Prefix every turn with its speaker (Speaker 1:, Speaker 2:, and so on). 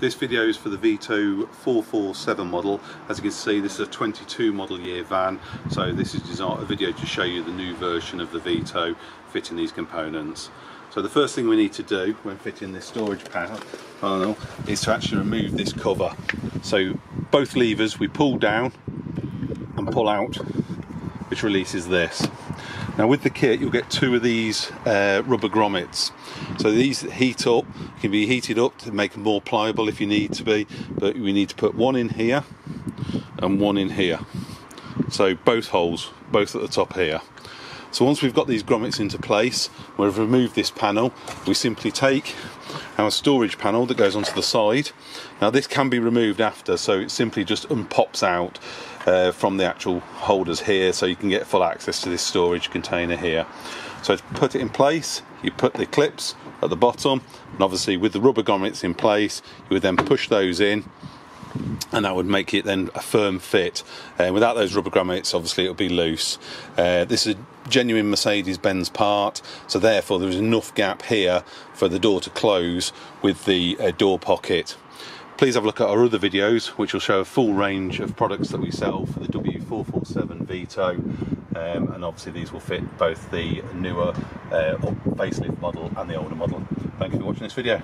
Speaker 1: This video is for the Vito 447 model. As you can see, this is a 22 model year van, so this is a video to show you the new version of the Vito fitting these components. So the first thing we need to do when fitting this storage panel is to actually remove this cover. So both levers we pull down and pull out, which releases this. Now with the kit you'll get two of these uh, rubber grommets. So these heat up, can be heated up to make them more pliable if you need to be, but we need to put one in here and one in here. So both holes, both at the top here. So once we've got these grommets into place, we've removed this panel, we simply take our storage panel that goes onto the side. Now this can be removed after, so it simply just unpops out uh, from the actual holders here so you can get full access to this storage container here. So to put it in place, you put the clips at the bottom and obviously with the rubber grommets in place, you would then push those in and that would make it then a firm fit. Uh, without those rubber grommets, obviously it'll be loose. Uh, this is a genuine Mercedes-Benz part, so therefore there is enough gap here for the door to close with the uh, door pocket. Please have a look at our other videos, which will show a full range of products that we sell for the W447 Vito, um, and obviously these will fit both the newer uh, facelift model and the older model. Thank you for watching this video.